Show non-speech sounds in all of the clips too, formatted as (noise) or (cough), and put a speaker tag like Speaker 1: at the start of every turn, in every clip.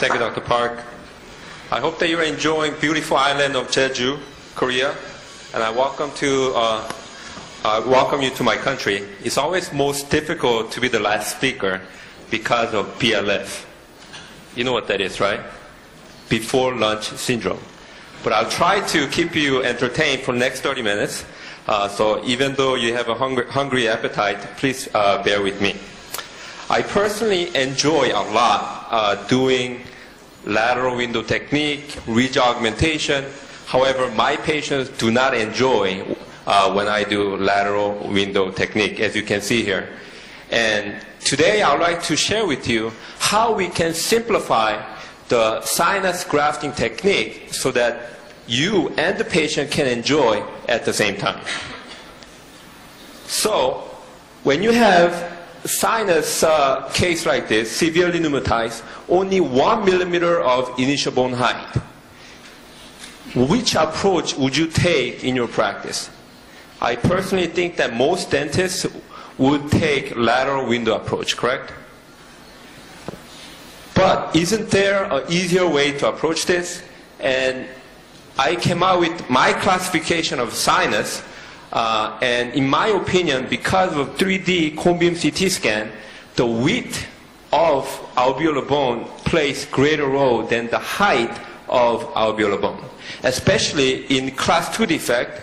Speaker 1: Thank you, Dr. Park. I hope that you're enjoying beautiful island of Jeju, Korea, and I welcome to uh, uh, welcome you to my country. It's always most difficult to be the last speaker because of BLS. You know what that is, right? Before lunch syndrome. But I'll try to keep you entertained for the next 30 minutes. Uh, so even though you have a hungry, hungry appetite, please uh, bear with me. I personally enjoy a lot uh, doing lateral window technique, ridge augmentation. However, my patients do not enjoy uh, when I do lateral window technique, as you can see here. And today I'd like to share with you how we can simplify the sinus grafting technique so that you and the patient can enjoy at the same time. So, when you have sinus uh, case like this, severely pneumatized, only one millimeter of initial bone height, which approach would you take in your practice? I personally think that most dentists would take lateral window approach, correct? But isn't there an easier way to approach this? And I came out with my classification of sinus, uh, and in my opinion, because of 3D cone beam CT scan, the width of alveolar bone plays greater role than the height of alveolar bone. Especially in class 2 defect,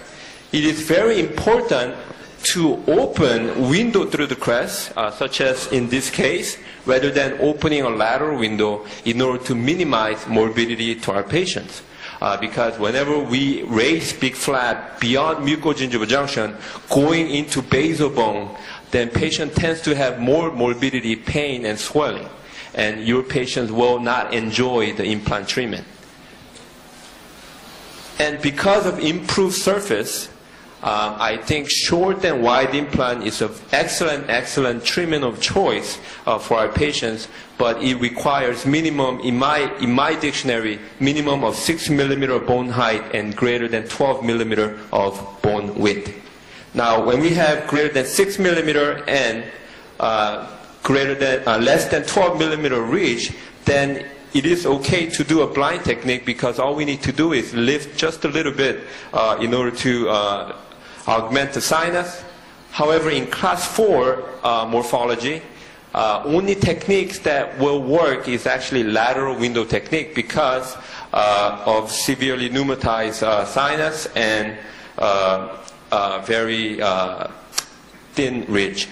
Speaker 1: it is very important to open window through the crest, uh, such as in this case, rather than opening a lateral window in order to minimize morbidity to our patients. Uh, because whenever we raise big flap beyond mucogingival junction, going into basal bone, then patient tends to have more morbidity, pain, and swelling. And your patients will not enjoy the implant treatment. And because of improved surface, um, I think short and wide implant is an excellent, excellent treatment of choice uh, for our patients, but it requires minimum, in my, in my dictionary, minimum of 6 millimeter bone height and greater than 12 millimeter of bone width. Now, when we have greater than 6 millimeter and uh, greater than, uh, less than 12 millimeter ridge, then it is okay to do a blind technique because all we need to do is lift just a little bit uh, in order to uh, augment the sinus. However, in class 4 uh, morphology, uh, only techniques that will work is actually lateral window technique because uh, of severely pneumatized uh, sinus and uh, uh, very thin ridge.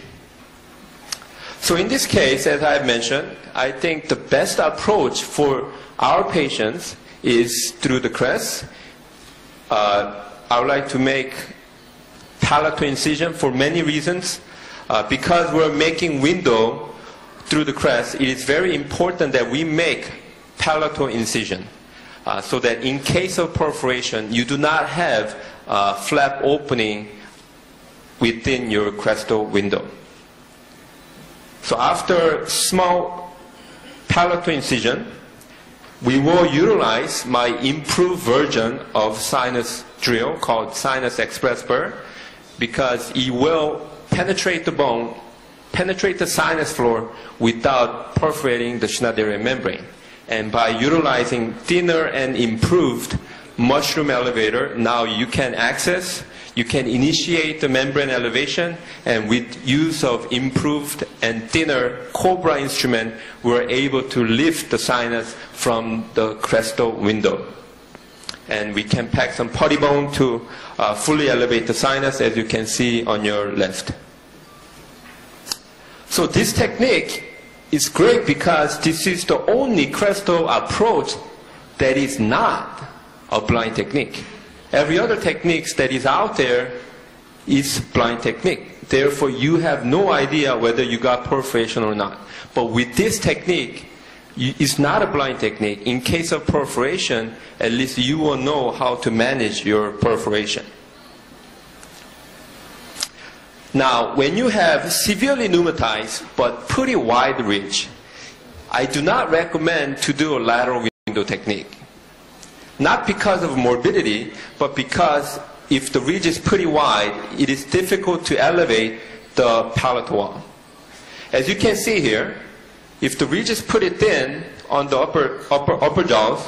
Speaker 1: So in this case, as I mentioned, I think the best approach for our patients is through the crest. I would like to make palatal incision for many reasons. Uh, because we're making window through the crest, it is very important that we make palatal incision. Uh, so that in case of perforation, you do not have uh, flap opening within your crestal window. So after small palatal incision, we will utilize my improved version of sinus drill called Sinus Express Burr because it will penetrate the bone, penetrate the sinus floor without perforating the Schneiderian membrane. And by utilizing thinner and improved mushroom elevator, now you can access, you can initiate the membrane elevation, and with use of improved and thinner Cobra instrument, we're able to lift the sinus from the crestal window and we can pack some putty bone to uh, fully elevate the sinus as you can see on your left. So this technique is great because this is the only crestal approach that is not a blind technique. Every other technique that is out there is blind technique. Therefore, you have no idea whether you got perforation or not. But with this technique, it's not a blind technique. In case of perforation, at least you will know how to manage your perforation. Now, when you have severely pneumatized but pretty wide ridge, I do not recommend to do a lateral window technique. Not because of morbidity, but because if the ridge is pretty wide, it is difficult to elevate the palatal wall. As you can see here, if the ridge is put it thin, on the upper, upper, upper jaws,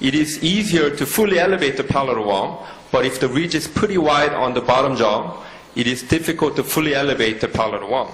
Speaker 1: it is easier to fully elevate the palatal wall, but if the ridge is pretty wide on the bottom jaw, it is difficult to fully elevate the palatal wall.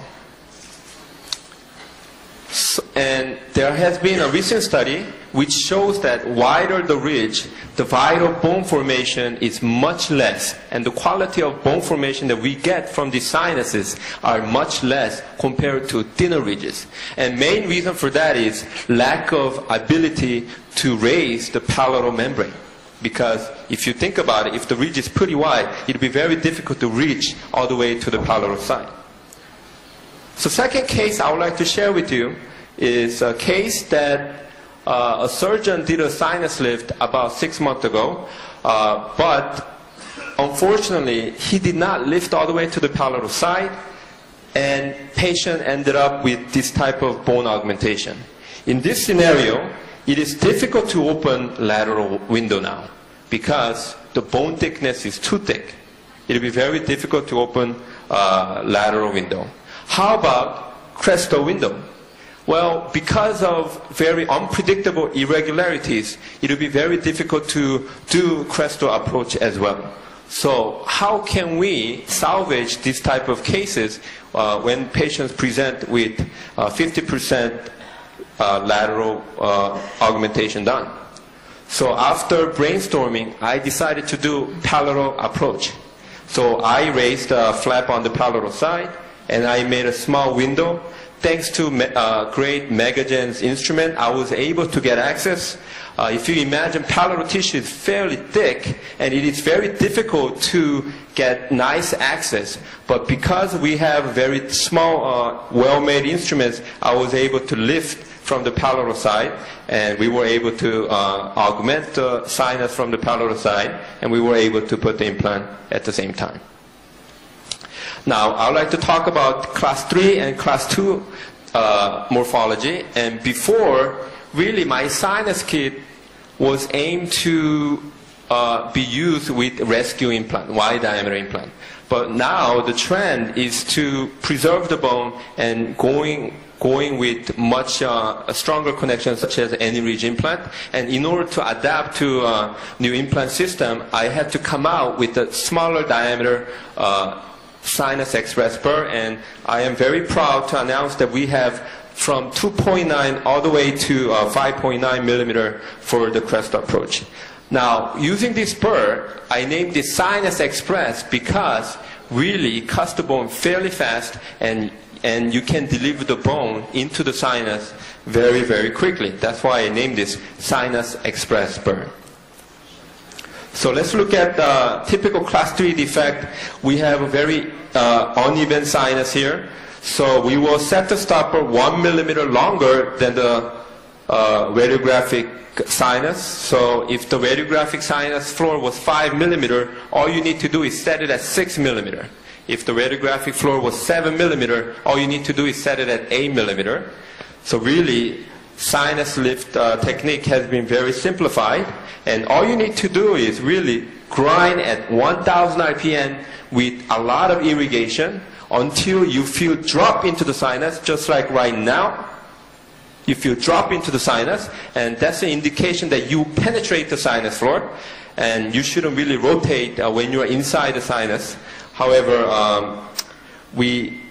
Speaker 1: So, and there has been a recent study which shows that wider the ridge, the vital bone formation is much less, and the quality of bone formation that we get from the sinuses are much less compared to thinner ridges. And main reason for that is lack of ability to raise the palatal membrane. Because if you think about it, if the ridge is pretty wide, it'll be very difficult to reach all the way to the palatal side. So second case I would like to share with you is a case that uh, a surgeon did a sinus lift about six months ago, uh, but unfortunately he did not lift all the way to the palatal side, and patient ended up with this type of bone augmentation. In this scenario, it is difficult to open lateral window now because the bone thickness is too thick. It will be very difficult to open uh, lateral window. How about crestal window? Well, because of very unpredictable irregularities, it will be very difficult to do crestal approach as well. So how can we salvage this type of cases uh, when patients present with uh, 50% uh, lateral uh, augmentation done? So after brainstorming, I decided to do palatal approach. So I raised a flap on the palatal side, and I made a small window. Thanks to uh, great Megagen's instrument, I was able to get access. Uh, if you imagine palatal tissue is fairly thick and it is very difficult to get nice access. But because we have very small, uh, well-made instruments, I was able to lift from the palatal side and we were able to uh, augment the sinus from the palatal side and we were able to put the implant at the same time. Now, I would like to talk about class 3 and class 2 uh, morphology. And before, really, my sinus kit was aimed to uh, be used with rescue implant, wide diameter implant. But now the trend is to preserve the bone and going going with much uh, stronger connections such as Any-Ridge implant. And in order to adapt to uh, new implant system, I had to come out with a smaller diameter uh, Sinus Express burr, and I am very proud to announce that we have from 2.9 all the way to uh, 5.9 millimeter for the crest approach. Now, using this burr, I named it Sinus Express because really it cuts the bone fairly fast and, and you can deliver the bone into the sinus very, very quickly. That's why I named this Sinus Express burr. So let's look at the typical class 3 defect. We have a very uh, uneven sinus here. So we will set the stopper one millimeter longer than the uh, radiographic sinus. So if the radiographic sinus floor was 5 millimeter, all you need to do is set it at 6 millimeter. If the radiographic floor was 7 millimeter, all you need to do is set it at 8 millimeter. So really, sinus lift uh, technique has been very simplified. And all you need to do is really grind at 1000 RPM with a lot of irrigation until you feel drop into the sinus, just like right now. You feel drop into the sinus, and that's an indication that you penetrate the sinus floor, and you shouldn't really rotate uh, when you're inside the sinus. However, um, we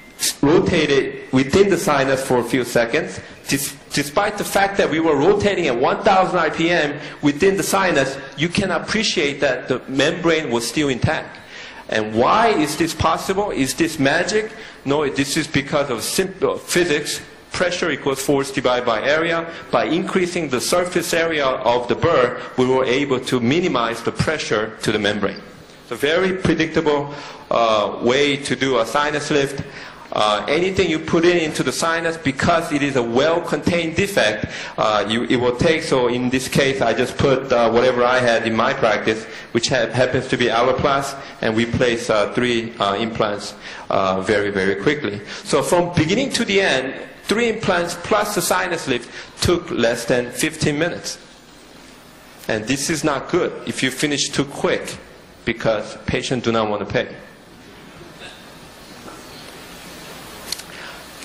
Speaker 1: it within the sinus for a few seconds, despite the fact that we were rotating at 1000 RPM within the sinus, you can appreciate that the membrane was still intact. And why is this possible? Is this magic? No, this is because of simple physics. Pressure equals force divided by area. By increasing the surface area of the burr, we were able to minimize the pressure to the membrane. It's a very predictable uh, way to do a sinus lift. Uh, anything you put in into the sinus, because it is a well-contained defect, uh, you, it will take, so in this case, I just put uh, whatever I had in my practice, which ha happens to be Alloplast, and we place uh, three uh, implants very, very quickly. So from beginning to the end, three implants plus the sinus lift took less than 15 minutes. And this is not good if you finish too quick, because patients do not want to pay.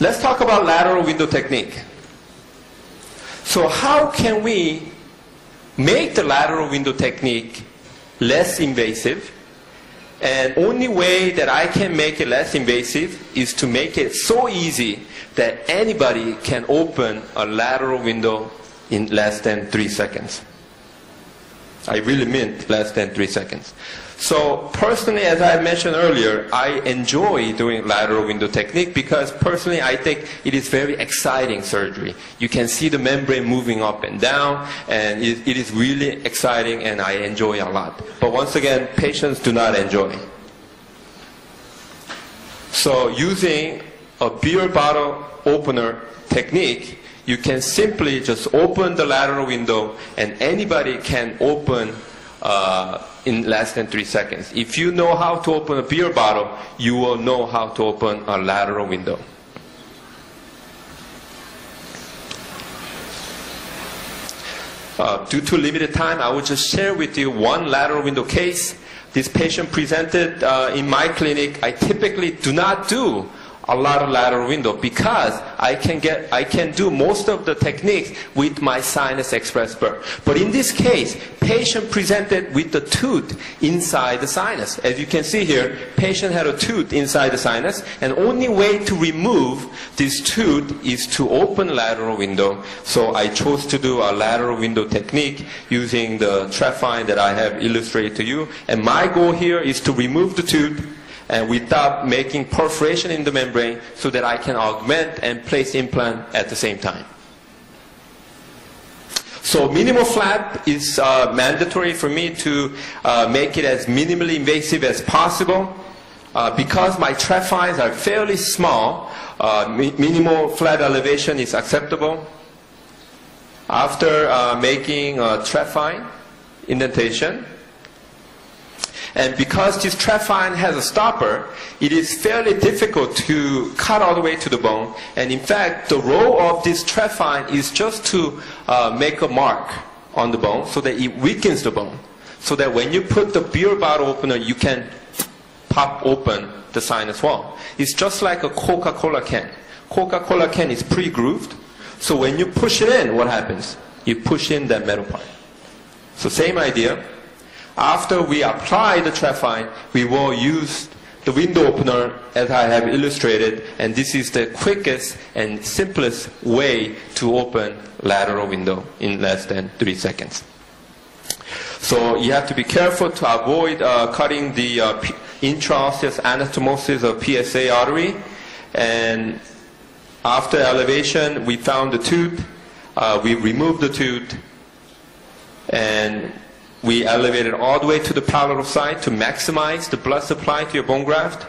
Speaker 1: Let's talk about lateral window technique. So how can we make the lateral window technique less invasive? And only way that I can make it less invasive is to make it so easy that anybody can open a lateral window in less than three seconds. I really meant less than three seconds. So personally, as I mentioned earlier, I enjoy doing lateral window technique because personally I think it is very exciting surgery. You can see the membrane moving up and down and it, it is really exciting and I enjoy a lot. But once again, patients do not enjoy. So using a beer bottle opener technique, you can simply just open the lateral window and anybody can open uh, in less than three seconds. If you know how to open a beer bottle, you will know how to open a lateral window. Uh, due to limited time, I will just share with you one lateral window case. This patient presented uh, in my clinic. I typically do not do a lot of lateral window because I can get I can do most of the techniques with my sinus express burr. But in this case, patient presented with the tooth inside the sinus. As you can see here, patient had a tooth inside the sinus, and only way to remove this tooth is to open lateral window. So I chose to do a lateral window technique using the trephine that I have illustrated to you. And my goal here is to remove the tooth and without making perforation in the membrane so that I can augment and place implant at the same time. So minimal flap is uh, mandatory for me to uh, make it as minimally invasive as possible. Uh, because my trephines are fairly small, uh, mi minimal flap elevation is acceptable. After uh, making a trephine indentation, and because this trephine has a stopper, it is fairly difficult to cut all the way to the bone. And in fact, the role of this trephine is just to uh, make a mark on the bone so that it weakens the bone. So that when you put the beer bottle opener, you can pop open the sinus wall. It's just like a Coca-Cola can. Coca-Cola can is pre-grooved. So when you push it in, what happens? You push in that metal part. So same idea. After we apply the trephine, we will use the window opener as I have illustrated, and this is the quickest and simplest way to open lateral window in less than three seconds. So you have to be careful to avoid uh, cutting the uh, intraosseous anastomosis of PSA artery. And after elevation, we found the tooth. Uh, we removed the tooth, and we elevated all the way to the palatal side to maximize the blood supply to your bone graft.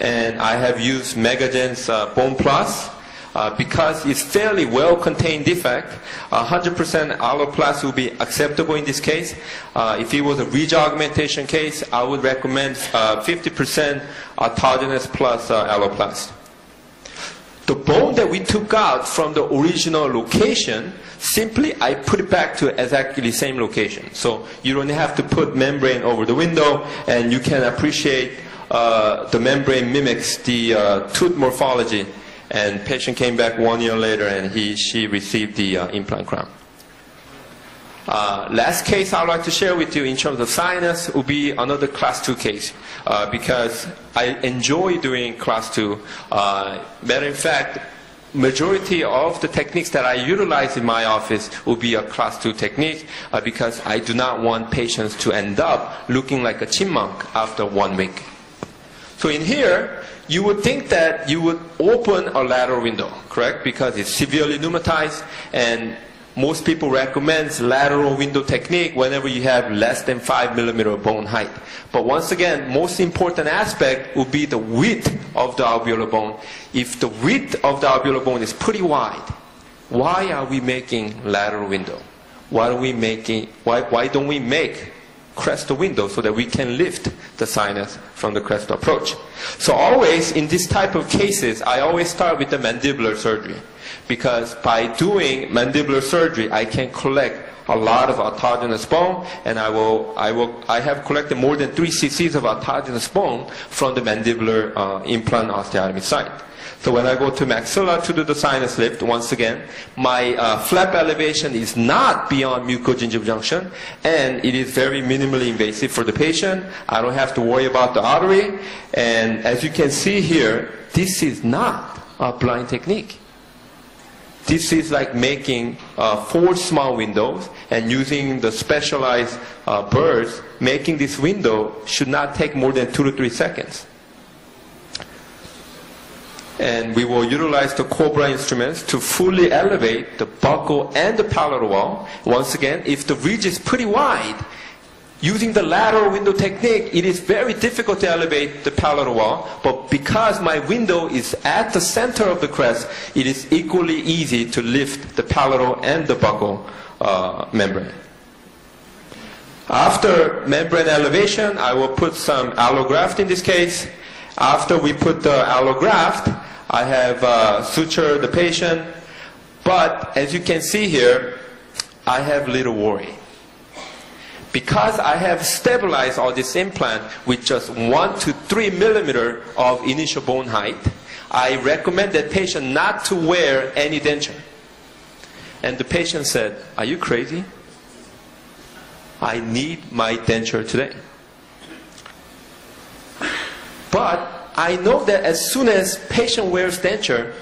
Speaker 1: And I have used Megagen's uh, Bone Plus uh, because it's fairly well contained defect. 100% alloplast will be acceptable in this case. Uh, if it was a ridge augmentation case, I would recommend 50% uh, autogenous plus uh, alloplast. The bone that we took out from the original location Simply, I put it back to exactly the same location. So you don't have to put membrane over the window, and you can appreciate uh, the membrane mimics the uh, tooth morphology. And patient came back one year later, and he she received the uh, implant crown. Uh, last case I'd like to share with you in terms of sinus would be another class 2 case uh, because I enjoy doing class 2. Uh, matter of fact, majority of the techniques that I utilize in my office will be a class 2 technique uh, because I do not want patients to end up looking like a chipmunk after one week. So in here, you would think that you would open a lateral window, correct? Because it's severely pneumatized and most people recommend lateral window technique whenever you have less than 5 millimeter bone height. But once again, most important aspect would be the width of the alveolar bone. If the width of the alveolar bone is pretty wide, why are we making lateral window? Why are we making, why, why don't we make crestal window so that we can lift the sinus from the crestal approach? So always in this type of cases, I always start with the mandibular surgery because by doing mandibular surgery, I can collect a lot of autogenous bone, and I will, I will, I have collected more than three cc's of autogenous bone from the mandibular uh, implant osteotomy site. So when I go to maxilla to do the sinus lift, once again, my uh, flap elevation is not beyond mucogingival junction, and it is very minimally invasive for the patient. I don't have to worry about the artery, and as you can see here, this is not a blind technique. This is like making uh, four small windows and using the specialized uh, burrs, making this window should not take more than two to three seconds and we will utilize the Cobra instruments to fully elevate the buccal and the palatal wall. Once again, if the ridge is pretty wide, using the lateral window technique, it is very difficult to elevate the palatal wall, but because my window is at the center of the crest, it is equally easy to lift the palatal and the buccal uh, membrane. After membrane elevation, I will put some allograft in this case. After we put the allograft, I have uh, sutured the patient, but as you can see here, I have little worry. Because I have stabilized all this implant with just 1 to 3 millimeter of initial bone height, I recommend that patient not to wear any denture. And the patient said, are you crazy? I need my denture today. But I know that as soon as patient wears denture,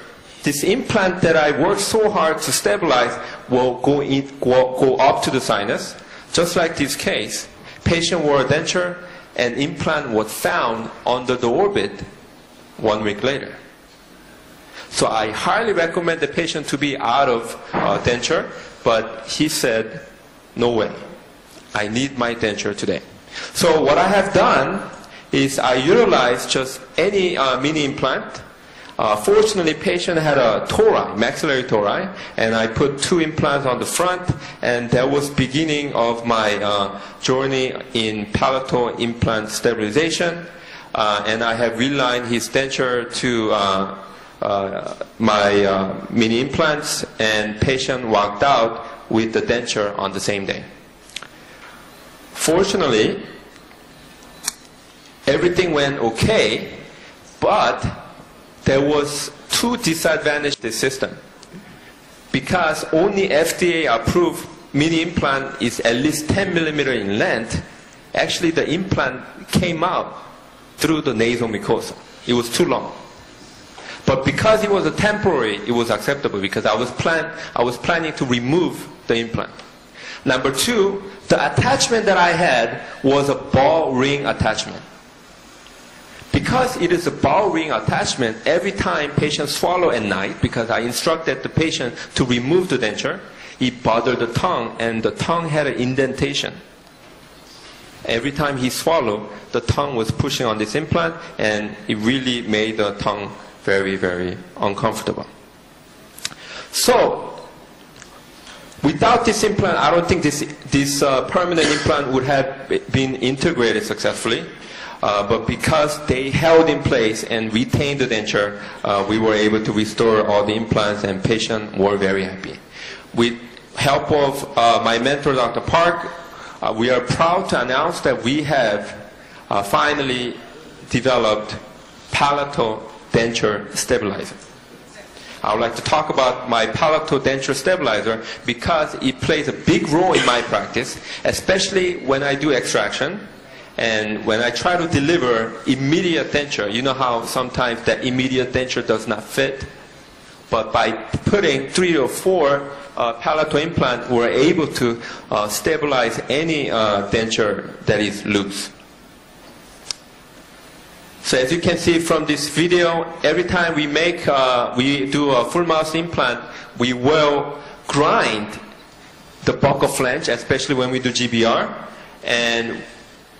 Speaker 1: this implant that I worked so hard to stabilize will go, in, go, go up to the sinus. Just like this case, patient wore a denture and implant was found under the orbit one week later. So I highly recommend the patient to be out of uh, denture, but he said, no way. I need my denture today. So what I have done is I utilize just any uh, mini implant. Uh, fortunately, patient had a tori, maxillary tori, and I put two implants on the front, and that was beginning of my uh, journey in palatal implant stabilization. Uh, and I have relined his denture to uh, uh, my mini implants, and patient walked out with the denture on the same day. Fortunately, everything went okay, but there was two disadvantages the system. Because only FDA approved mini implant is at least 10 millimeter in length, actually the implant came out through the nasal mucosa. It was too long. But because it was a temporary, it was acceptable because I was, plan, I was planning to remove the implant. Number two, the attachment that I had was a ball ring attachment. Because it is a ball ring attachment, every time patients swallow at night, because I instructed the patient to remove the denture, it bothered the tongue and the tongue had an indentation. Every time he swallowed, the tongue was pushing on this implant and it really made the tongue very, very uncomfortable. So, without this implant, I don't think this, this uh, permanent implant would have been integrated successfully. Uh, but because they held in place and retained the denture, uh, we were able to restore all the implants and patients were very happy. With help of uh, my mentor, Dr. Park, we are proud to announce that we have finally developed palatal denture stabilizer. I would like to talk about my palatal denture stabilizer because it plays a big role in my practice, especially when I do extraction and when I try to deliver immediate denture, you know how sometimes that immediate denture does not fit? But by putting three or four uh, palatal implant, we're able to uh, stabilize any uh, denture that is loose. So as you can see from this video, every time we make, uh, we do a full mouth implant, we will grind the buccal flange, especially when we do GBR, and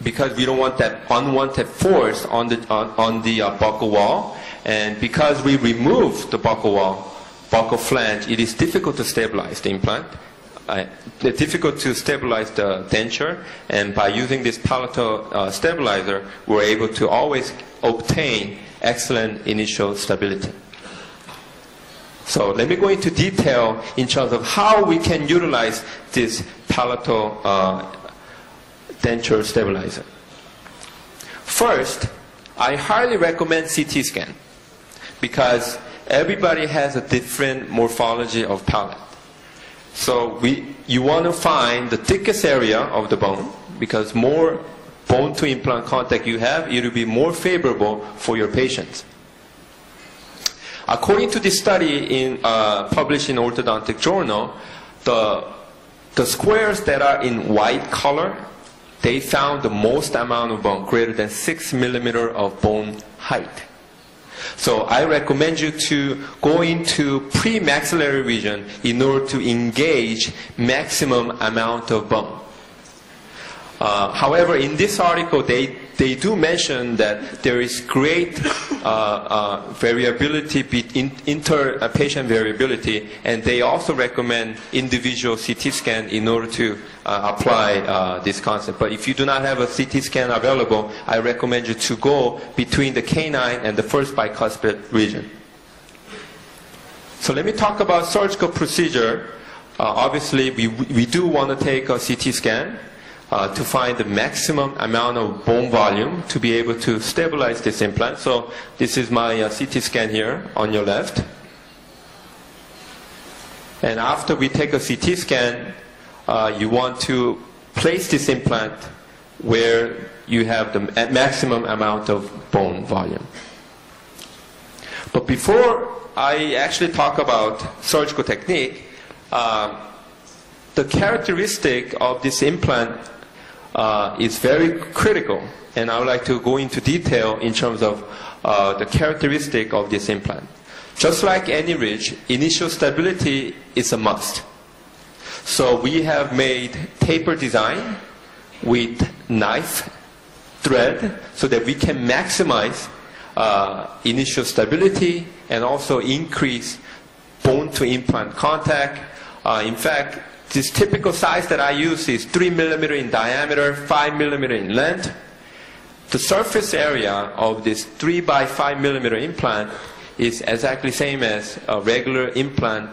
Speaker 1: because we don't want that unwanted force on the, on, on the uh, buccal wall. And because we remove the buccal wall, buccal flange, it is difficult to stabilize the implant. Uh, it's difficult to stabilize the denture, and by using this palatal uh, stabilizer, we're able to always obtain excellent initial stability. So let me go into detail in terms of how we can utilize this palatal uh, denture stabilizer. First, I highly recommend CT scan because everybody has a different morphology of palate. So we, you want to find the thickest area of the bone because more bone to implant contact you have, it will be more favorable for your patients. According to this study in, uh, published in Orthodontic Journal, the, the squares that are in white color, they found the most amount of bone, greater than 6 millimeter of bone height. So I recommend you to go into pre-maxillary region in order to engage maximum amount of bone. Uh, however, in this article, they, they do mention that there is great uh, uh, variability, in, inter-patient variability, and they also recommend individual CT scan in order to uh, apply uh, this concept. But if you do not have a CT scan available, I recommend you to go between the canine and the first bicuspid region. So let me talk about surgical procedure. Uh, obviously, we, we do want to take a CT scan uh, to find the maximum amount of bone volume to be able to stabilize this implant. So this is my uh, CT scan here on your left. And after we take a CT scan, uh, you want to place this implant where you have the maximum amount of bone volume. But before I actually talk about surgical technique, uh, the characteristic of this implant uh, is very critical, and I would like to go into detail in terms of uh, the characteristic of this implant. Just like Any-Ridge, initial stability is a must. So we have made taper design with knife thread so that we can maximize uh, initial stability and also increase bone to implant contact. Uh, in fact, this typical size that I use is 3 millimeter in diameter, 5 millimeter in length. The surface area of this 3 by 5 millimeter implant is exactly same as a regular implant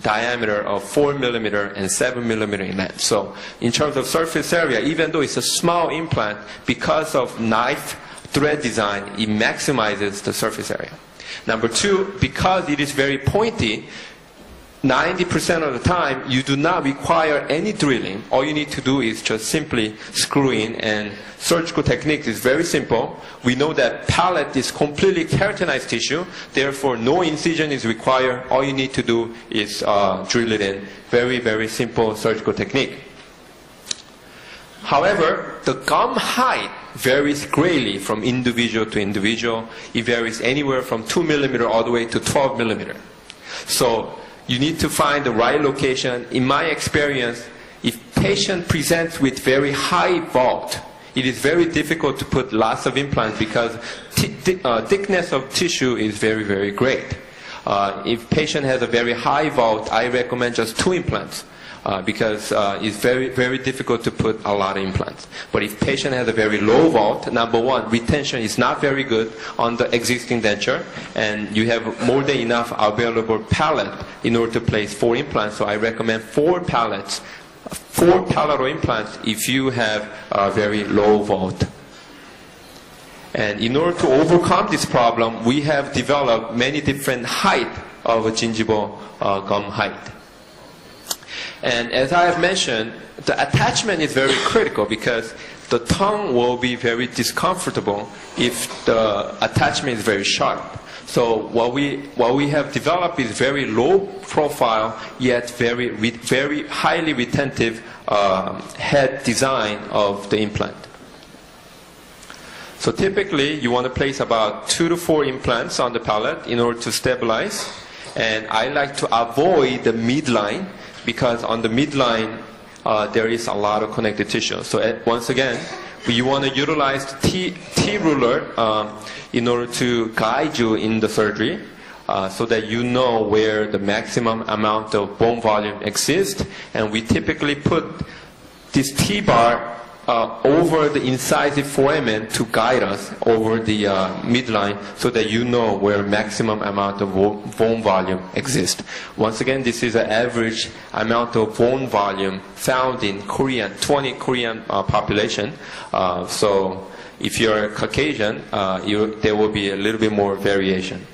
Speaker 1: diameter of 4 millimeter and 7 millimeter in length. So in terms of surface area, even though it's a small implant, because of knife thread design, it maximizes the surface area. Number two, because it is very pointy, 90% of the time, you do not require any drilling. All you need to do is just simply screw in and surgical technique is very simple. We know that palate is completely keratinized tissue, therefore no incision is required. All you need to do is uh, drill it in. Very, very simple surgical technique. However, the gum height varies greatly from individual to individual. It varies anywhere from 2 millimeter all the way to 12 millimeter. So you need to find the right location. In my experience, if patient presents with very high vault, it is very difficult to put lots of implants because uh, thickness of tissue is very, very great. Uh, if patient has a very high vault, I recommend just two implants uh, because uh, it's very, very difficult to put a lot of implants. But if patient has a very low vault, number one, retention is not very good on the existing denture, and you have more than enough available palate in order to place four implants. So I recommend four palates, four palatal implants if you have a very low vault. And in order to overcome this problem, we have developed many different height of gingival uh, gum height. And as I have mentioned, the attachment is very critical because the tongue will be very discomfortable if the attachment is very sharp. So what we, what we have developed is very low profile yet very, very highly retentive uh, head design of the implant. So typically you want to place about two to four implants on the palate in order to stabilize. And I like to avoid the midline because on the midline uh, there is a lot of connective tissue. So at, uh, once again, you want to utilize the T, T ruler um, in order to guide you in the surgery uh, so that you know where the maximum amount of bone volume exists. And we typically put this T bar uh, over the incisive foramen to guide us over the uh, midline so that you know where maximum amount of bone volume exists. Once again, this is an average amount of bone volume found in Korean, 20 Korean uh, population. Uh, so if you're Caucasian, uh, you, there will be a little bit more variation.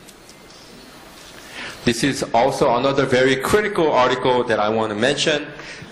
Speaker 1: This is also another very critical article that I want to mention.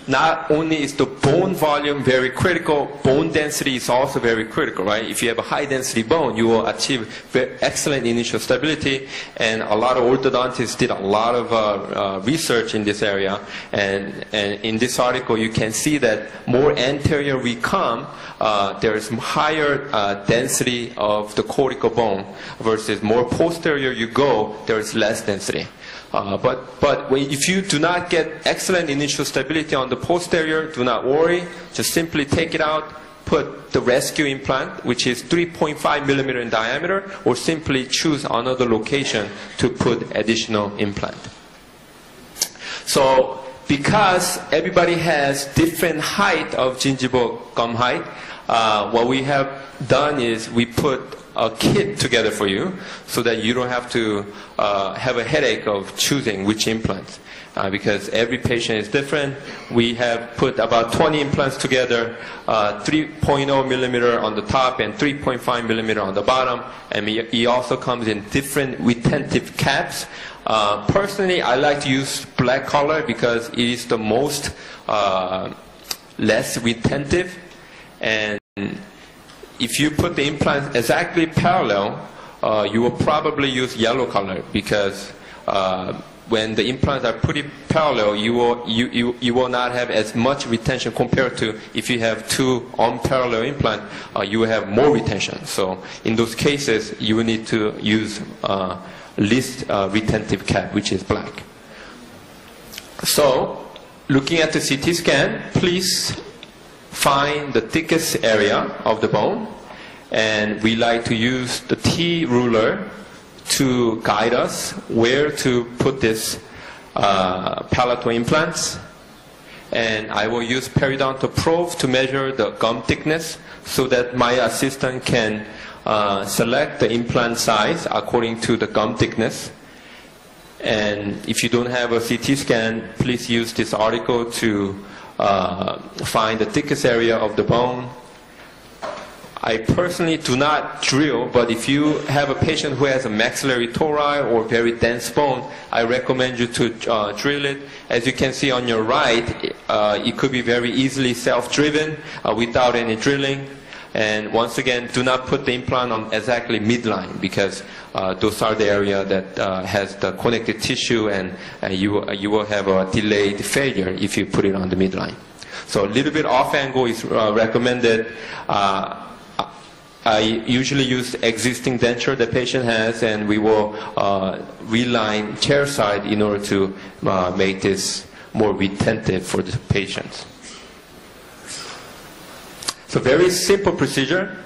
Speaker 1: Not only is the bone volume very critical, bone density is also very critical, right? If you have a high density bone, you will achieve excellent initial stability. And a lot of orthodontists did a lot of uh, uh, research in this area. And, and in this article, you can see that more anterior we come, uh, there is higher uh, density of the cortical bone versus more posterior you go, there is less density. Uh, but but when, if you do not get excellent initial stability on the posterior, do not worry. Just simply take it out, put the rescue implant, which is 3.5 millimeter in diameter, or simply choose another location to put additional implant. So because everybody has different height of gingival gum height, uh, what we have done is we put a kit together for you so that you don't have to uh, have a headache of choosing which implants. Uh, because every patient is different. We have put about 20 implants together, uh, 3.0 millimeter on the top and 3.5 millimeter on the bottom. And it also comes in different retentive caps. Uh, personally, I like to use black color because it is the most uh, less retentive and if you put the implant exactly parallel, uh, you will probably use yellow color because uh, when the implants are pretty parallel, you will, you, you, you will not have as much retention compared to if you have two unparallel implant, uh, you will have more retention. So in those cases, you will need to use uh, least uh, retentive cap, which is black. So looking at the CT scan, please find the thickest area of the bone, and we like to use the T ruler to guide us where to put this uh, palatal implants. And I will use periodontal probe to measure the gum thickness so that my assistant can uh, select the implant size according to the gum thickness. And if you don't have a CT scan, please use this article to uh, find the thickest area of the bone. I personally do not drill, but if you have a patient who has a maxillary tori or very dense bone, I recommend you to uh, drill it. As you can see on your right, uh, it could be very easily self-driven uh, without any drilling. And once again, do not put the implant on exactly midline because uh, those are the area that uh, has the connective tissue and uh, you, you will have a delayed failure if you put it on the midline. So a little bit off angle is uh, recommended. Uh, I usually use existing denture the patient has and we will uh, reline chair side in order to make this more retentive for the patient. So very simple procedure.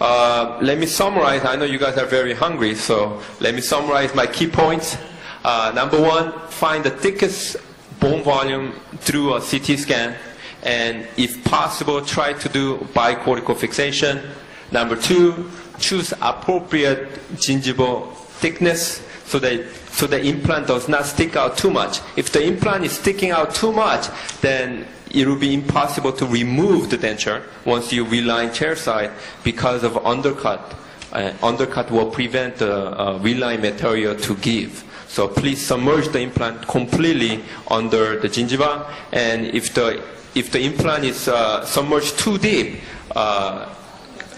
Speaker 1: Uh, let me summarize. I know you guys are very hungry, so let me summarize my key points. Uh, number one, find the thickest bone volume through a CT scan, and if possible, try to do bicortical fixation. Number two, choose appropriate gingival thickness so that so the implant does not stick out too much. If the implant is sticking out too much, then it will be impossible to remove the denture once you reline chair side because of undercut. Uh, undercut will prevent the uh, reline material to give. So please submerge the implant completely under the gingiva. And if the if the implant is uh, submerged too deep, uh,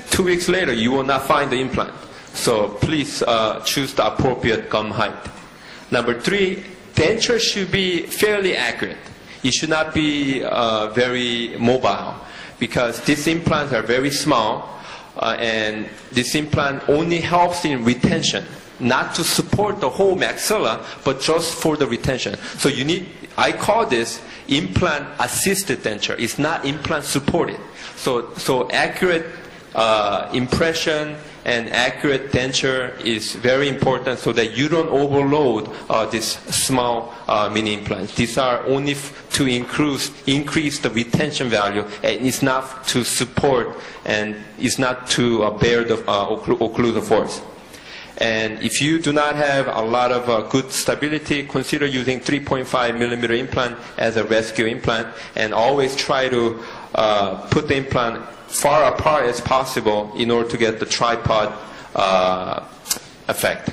Speaker 1: two weeks later you will not find the implant. So please uh, choose the appropriate gum height. Number three, denture should be fairly accurate. It should not be uh, very mobile because these implants are very small uh, and this implant only helps in retention, not to support the whole maxilla, but just for the retention. So you need, I call this implant assisted denture. It's not implant supported. So, so accurate uh, impression and accurate denture is very important so that you don't overload uh, this small uh, mini implants. These are only to increase, increase the retention value and it's not to support and it's not to uh, bear the uh, force. And if you do not have a lot of uh, good stability, consider using 3.5 millimeter implant as a rescue implant, and always try to uh, put the implant far apart as possible in order to get the tripod uh, effect.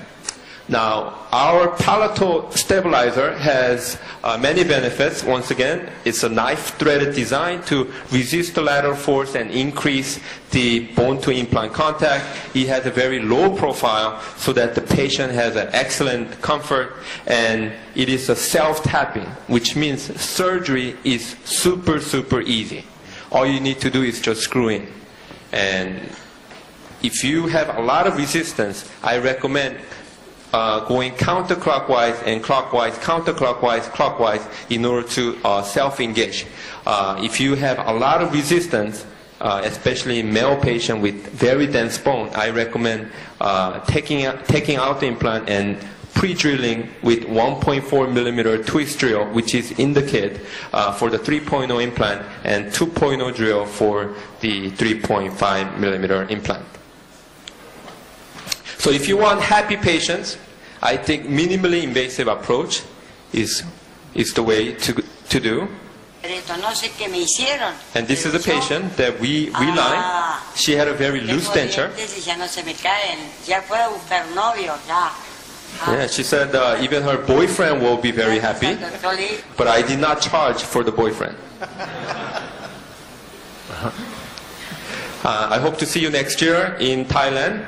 Speaker 1: Now, our palatal stabilizer has uh, many benefits. Once again, it's a knife-threaded design to resist the lateral force and increase the bone-to-implant contact. It has a very low profile so that the patient has an excellent comfort, and it is a self-tapping, which means surgery is super, super easy. All you need to do is just screw in. And if you have a lot of resistance, I recommend uh, going counterclockwise and clockwise, counterclockwise, clockwise in order to uh, self-engage. Uh, if you have a lot of resistance, uh, especially male patient with very dense bone, I recommend uh, taking, taking out the implant and pre-drilling with 1.4 millimeter twist drill, which is in the kit uh, for the 3.0 implant, and 2.0 drill for the 3.5 millimeter implant. So if you want happy patients, I think minimally invasive approach is, is the way to, to do.
Speaker 2: Pero no sé qué me hicieron.
Speaker 1: And this is a patient that we, we
Speaker 2: Ah.
Speaker 1: line. She had a very loose denture. Yeah, she said uh, even her boyfriend will be very happy, but I did not charge for the boyfriend. (laughs) Uh, I hope to see you next year in Thailand.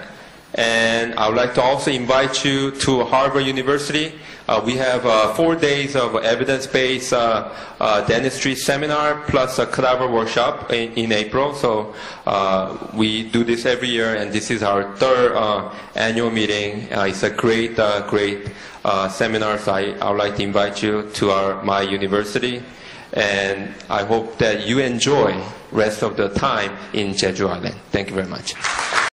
Speaker 1: And I would like to also invite you to Harvard University. Uh, we have uh, four days of evidence-based uh, uh, dentistry seminar plus a cadaver workshop in, in April. So uh, we do this every year, and this is our third uh, annual meeting. It's a great, great seminar. So I, I would like to invite you to our my university, and I hope that you enjoy rest of the time in Jeju Island. Thank you very much.